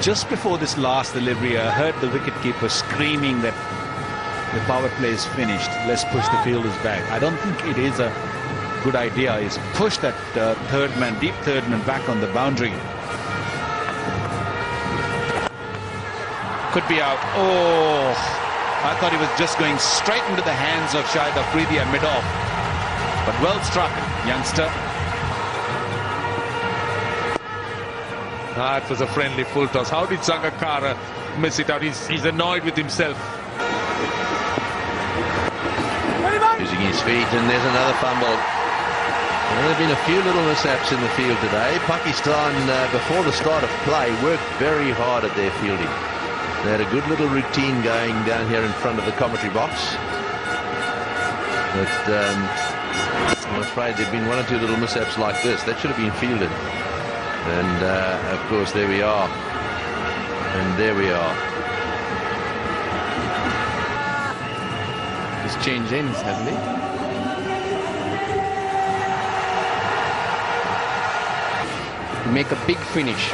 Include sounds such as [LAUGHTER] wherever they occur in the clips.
just before this last delivery, I heard the wicketkeeper screaming that the power play is finished. Let's push the fielders back. I don't think it is a good idea. Is push that uh, third man, deep third man, back on the boundary. Could be out. Oh, I thought he was just going straight into the hands of Shahid Afridi at mid-off. But well struck, youngster. Ah, it was a friendly full toss. How did Sangakkara miss it out? He's, he's annoyed with himself. Using his feet, and there's another fumble. Well, there have been a few little mishaps in the field today. Pakistan, uh, before the start of play, worked very hard at their fielding. They had a good little routine going down here in front of the commentary box. But um, I'm afraid there have been one or two little mishaps like this. That should have been fielded. And, uh, of course, there we are. And there we are. He's changed ends, hasn't he? Make a big finish.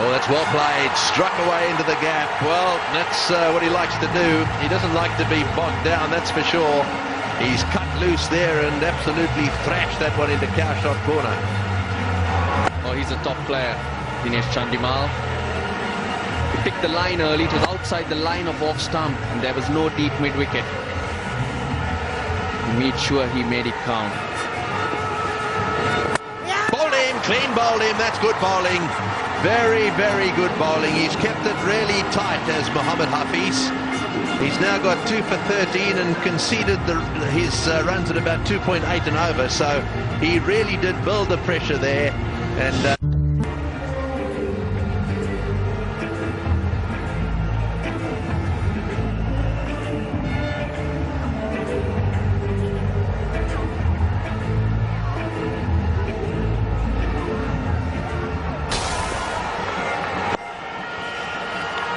Oh, that's well played. Struck away into the gap. Well, that's uh, what he likes to do. He doesn't like to be bogged down, that's for sure. He's cut loose there and absolutely thrashed that one into cow shot corner. He's a top player, Dinesh Chandimal. He picked the line early. It was outside the line of off stump, and there was no deep mid wicket. He made sure he made it count. Bowled him, clean bowled him. That's good bowling. Very, very good bowling. He's kept it really tight as Mohammad Hafiz. He's now got 2 for 13 and conceded the, his uh, runs at about 2.8 and over. So he really did build the pressure there. And uh,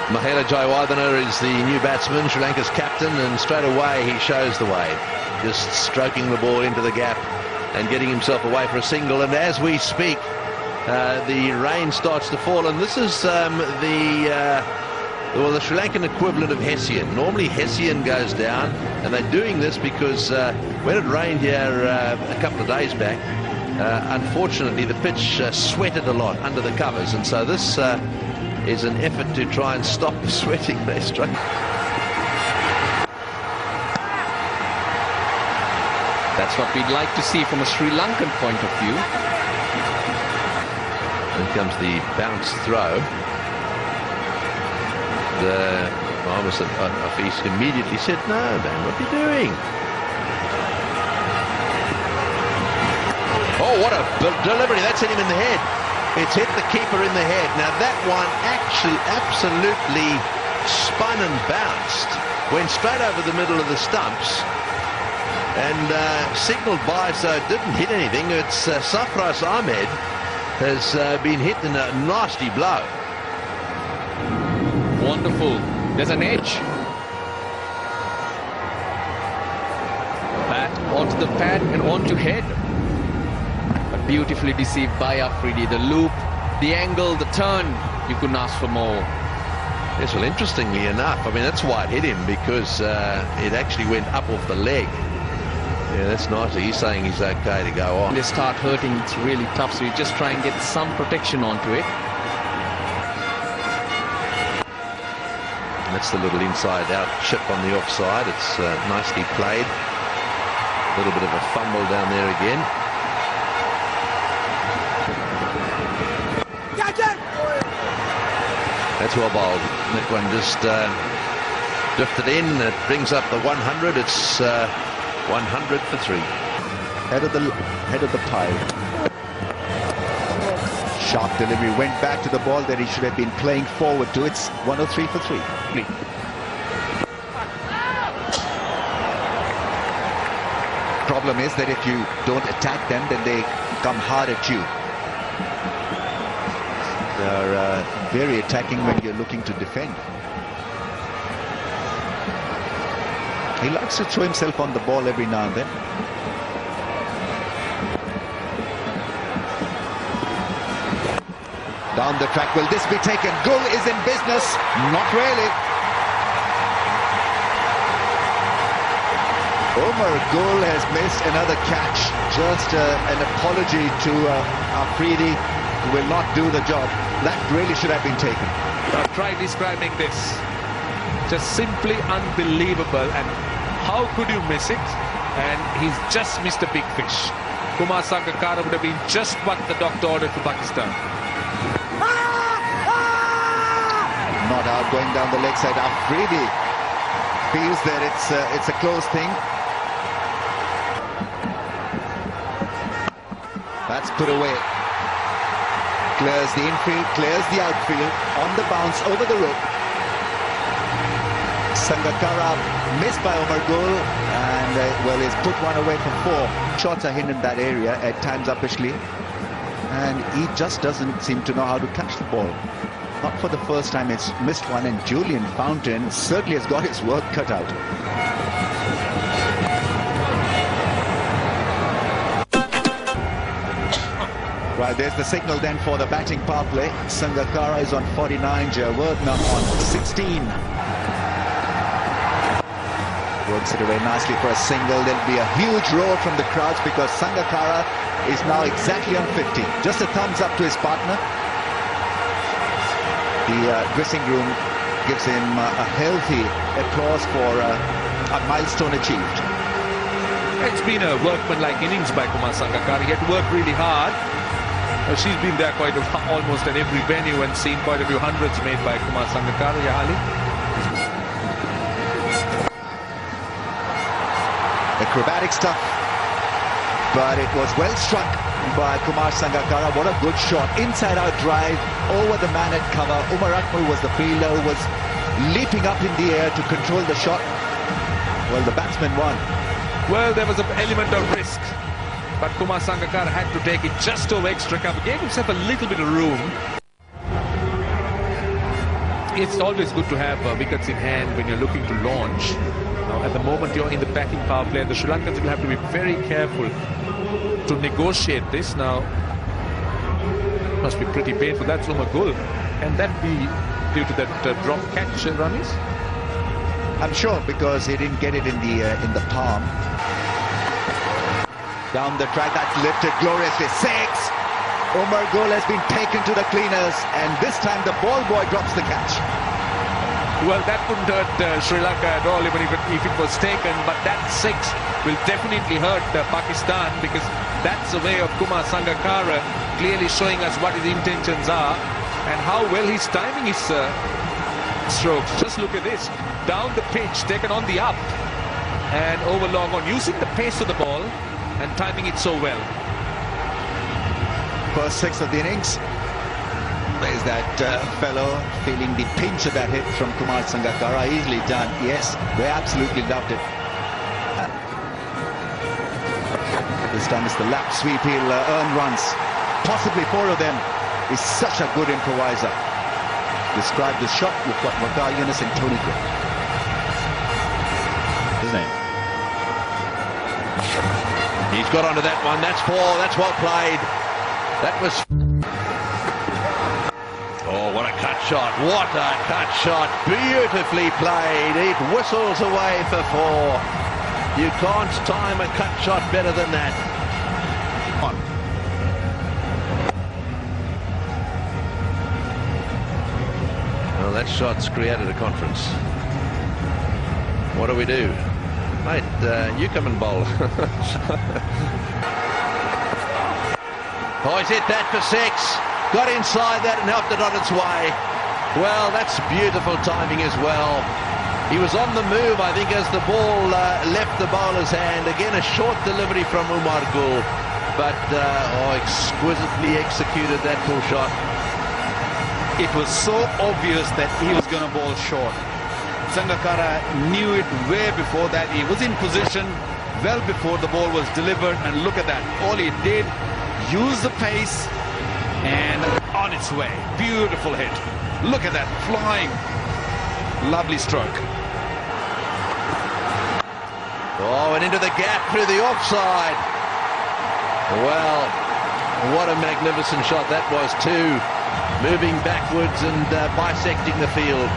Mahela Jayawardene is the new batsman, Sri Lanka's captain, and straight away he shows the way. Just stroking the ball into the gap and getting himself away for a single. And as we speak, uh, the rain starts to fall, and this is um, the uh, well, the Sri Lankan equivalent of Hessian. Normally Hessian goes down, and they're doing this because uh, when it rained here uh, a couple of days back, uh, unfortunately the pitch sweated a lot under the covers, and so this is an effort to try and stop the [LAUGHS] sweating they struck. That's what we'd like to see from a Sri Lankan point of view. Here comes the bounce throw. The Mohammed Hafiz immediately said, no, man, what are you doing? Oh, what a delivery. That's hit him in the head. It's hit the keeper in the head. Now, that one actually absolutely spun and bounced. Went straight over the middle of the stumps. And uh, signalled by, so it didn't hit anything. It's uh, Sarfaraz Ahmed has uh, been hit in a nasty blow. Wonderful. There's an edge. Bat onto the pad and onto head. But beautifully deceived by Afridi. The loop, the angle, the turn. You couldn't ask for more. Yes, well, interestingly enough, I mean, that's why it hit him because uh, it actually went up off the leg. Yeah, that's nice. He's saying he's okay to go on. They start hurting, it's really tough, so you just try and get some protection onto it. That's the little inside-out chip on the offside. It's uh, nicely played. A little bit of a fumble down there again. That's well bowled. That one just uh, drifted in. It brings up the 100. It's uh, 100 for three. Head of the head of the pile. Sharp delivery. Went back to the ball that he should have been playing forward to. It's 103 for three. Problem is that if you don't attack them, then they come hard at you. They're uh, very attacking when you're looking to defend. He likes to throw himself on the ball every now and then. Down the track, will this be taken? Gul is in business. Not really. Umar Gul has missed another catch. Just uh, an apology to uh, Afridi, who will not do the job. That really should have been taken. Now try describing this. Just simply unbelievable. And how could you miss it? And he's just missed a big fish. Kumar Sangakkara would have been just what the doctor ordered for Pakistan. Not out going down the leg side. Afridi feels that it's uh, it's a close thing. That's put away. Clears the infield, clears the outfield on the bounce over the rope. Sangakkara missed by Umar Gul and uh, well he's put one away from four. Shots are hit in that area at times upishly and he just doesn't seem to know how to catch the ball. Not for the first time it's missed one and Julien Fountain certainly has got his work cut out. Right, there's the signal then for the batting power play. Sangakkara is on 49, Jayawardene on 16. Works it away nicely for a single. There'll be a huge roar from the crowds because Sangakkara is now exactly on 50. Just a thumbs up to his partner. The uh, dressing room gives him uh, a healthy applause for uh, a milestone achieved. It's been a workman-like innings by Kumar Sangakkara. He had to work really hard. She's been there quite a, almost at every venue and seen quite a few hundreds made by Kumar Sangakkara, Yahali. Acrobatic stuff, but it was well struck by Kumar Sangakkara. What a good shot. Inside out drive over the man at cover. Umar Akmal was the fielder who was leaping up in the air to control the shot. Well, the batsman won. Well, there was an element of risk, but Kumar Sangakkara had to take it just over extra cover, gave himself a little bit of room. It's always good to have uh, wickets in hand when you're looking to launch. Now, at the moment you're in the batting power play, the Sri Lankans will have to be very careful to negotiate this. Now, must be pretty painful. That's Umar Gul. Can that be due to that uh, drop catch, uh, Ramiz? I'm sure because he didn't get it in the uh, in the palm. Down the track, that's lifted gloriously. Six. Umar Gul has been taken to the cleaners, and this time the ball boy drops the catch. Well, that wouldn't hurt uh, Sri Lanka at all, even if it, if it was taken. But that six will definitely hurt uh, Pakistan because that's a way of Kumar Sangakkara clearly showing us what his intentions are and how well he's timing his uh, strokes. Just look at this. Down the pitch, taken on the up and over long on, using the pace of the ball and timing it so well. First six of the innings. There's that uh, fellow feeling the pinch of that hit from Kumar Sangakkara. Easily done. Yes, they absolutely loved it. This time it's the lap sweep. He'll uh, earn runs. Possibly four of them. He's such a good improviser. Describe the shot. We've got Waqar Younis and Tony Grant. His name. He's got onto that one. That's four. That's well played. That was... Oh, what a cut shot. What a cut shot. Beautifully played. It whistles away for four. You can't time a cut shot better than that. Well, that shot's created a conference. What do we do? Mate, uh, you come and bowl. [LAUGHS] oh, he's hit that for six. Got inside that and helped it on its way. Well, that's beautiful timing as well. He was on the move, I think, as the ball uh, left the bowler's hand. Again, a short delivery from Umar Gul. But, uh, oh, exquisitely executed that full shot. It was so obvious that he was going to bowl short. Sangakkara knew it way before that. He was in position well before the ball was delivered. And look at that. All he did, use the pace and on its way. Beautiful hit. Look at that, flying. Lovely stroke. Oh, and into the gap through the offside. Well, what a magnificent shot that was too. moving backwards and uh, bisecting the field.